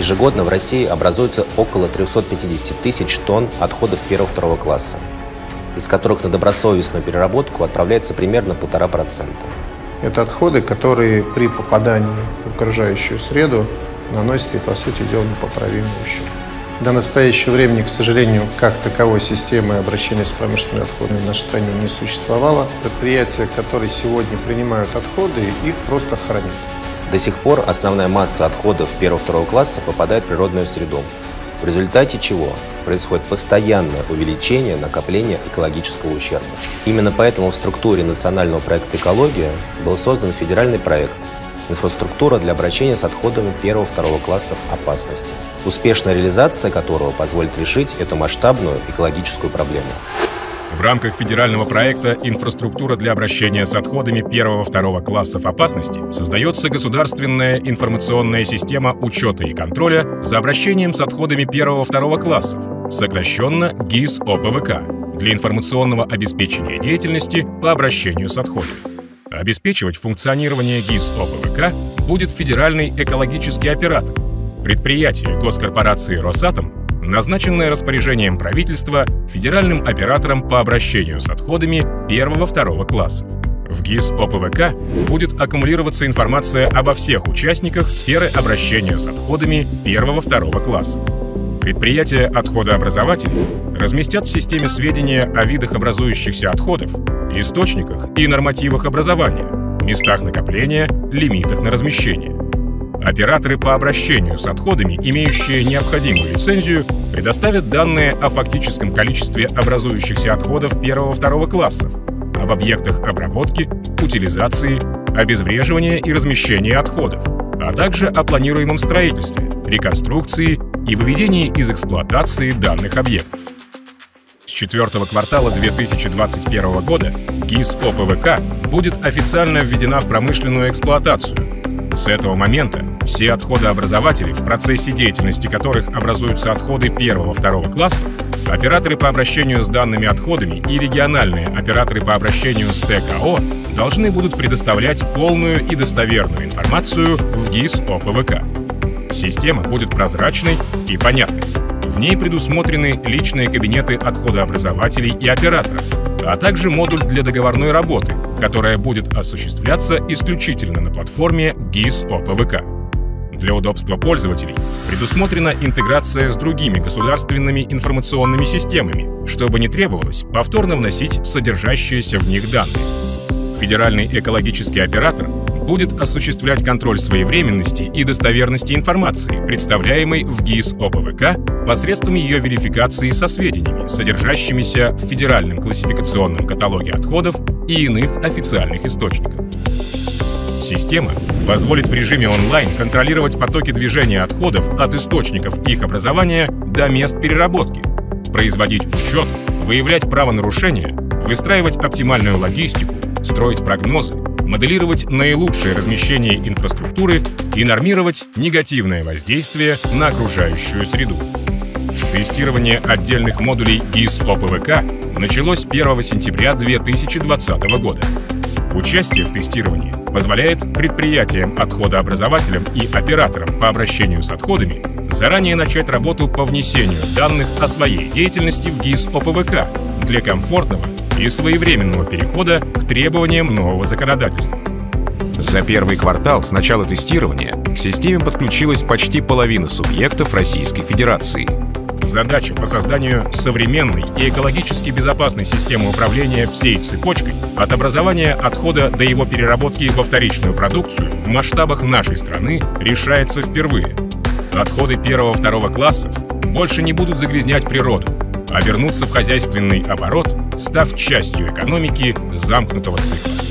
Ежегодно в России образуется около 350 тысяч тонн отходов первого-второго класса, из которых на добросовестную переработку отправляется примерно полтора процента. Это отходы, которые при попадании в окружающую среду наносят по сути дела, непоправимый ущерб. До настоящего времени, к сожалению, как таковой системы обращения с промышленными отходами в нашей стране не существовало. Предприятия, которые сегодня принимают отходы, их просто хранят. До сих пор основная масса отходов первого-второго класса попадает в природную среду, в результате чего происходит постоянное увеличение накопления экологического ущерба. Именно поэтому в структуре национального проекта «Экология» был создан федеральный проект «Инфраструктура для обращения с отходами первого-второго классов опасности», успешная реализация которого позволит решить эту масштабную экологическую проблему. В рамках федерального проекта «Инфраструктура для обращения с отходами первого-второго классов опасности» создается государственная информационная система учета и контроля за обращением с отходами первого-второго классов, сокращенно ГИС ОПВК, для информационного обеспечения деятельности по обращению с отходами. Обеспечивать функционирование ГИС ОПВК будет федеральный экологический оператор, предприятие госкорпорации «Росатом» назначенное распоряжением правительства федеральным оператором по обращению с отходами первого-второго классов. В ГИС ОПВК будет аккумулироваться информация обо всех участниках сферы обращения с отходами первого-второго классов. Предприятия отходообразователей разместят в системе сведения о видах образующихся отходов, источниках и нормативах образования, местах накопления, лимитах на размещение. Операторы по обращению с отходами, имеющие необходимую лицензию, предоставят данные о фактическом количестве образующихся отходов первого-второго классов, об объектах обработки, утилизации, обезвреживания и размещения отходов, а также о планируемом строительстве, реконструкции и выведении из эксплуатации данных объектов. С четвертого квартала 2021 года ГИС ОПВК будет официально введена в промышленную эксплуатацию – с этого момента все отходообразователи, в процессе деятельности которых образуются отходы первого-второго классов, операторы по обращению с данными отходами и региональные операторы по обращению с ТКО должны будут предоставлять полную и достоверную информацию в ГИС ОПВК. Система будет прозрачной и понятной. В ней предусмотрены личные кабинеты отходообразователей и операторов, а также модуль для договорной работы, которая будет осуществляться исключительно на платформе GIS ОПВК. Для удобства пользователей предусмотрена интеграция с другими государственными информационными системами, чтобы не требовалось повторно вносить содержащиеся в них данные. Федеральный экологический оператор будет осуществлять контроль своевременности и достоверности информации, представляемой в ГИС ОПВК, посредством ее верификации со сведениями, содержащимися в Федеральном классификационном каталоге отходов и иных официальных источниках. Система позволит в режиме онлайн контролировать потоки движения отходов от источников их образования до мест переработки, производить учет, выявлять правонарушения, выстраивать оптимальную логистику, строить прогнозы, моделировать наилучшее размещение инфраструктуры и нормировать негативное воздействие на окружающую среду. Тестирование отдельных модулей ГИС ОПВК началось 1 сентября 2020 года. Участие в тестировании позволяет предприятиям, отходообразователям и операторам по обращению с отходами заранее начать работу по внесению данных о своей деятельности в ГИС ОПВК для комфортного и своевременного перехода к требованиям нового законодательства. За первый квартал с начала тестирования к системе подключилась почти половина субъектов Российской Федерации. Задача по созданию современной и экологически безопасной системы управления всей цепочкой от образования отхода до его переработки во вторичную продукцию в масштабах нашей страны решается впервые. Отходы первого-второго классов больше не будут загрязнять природу, а вернуться в хозяйственный оборот, став частью экономики замкнутого цикла.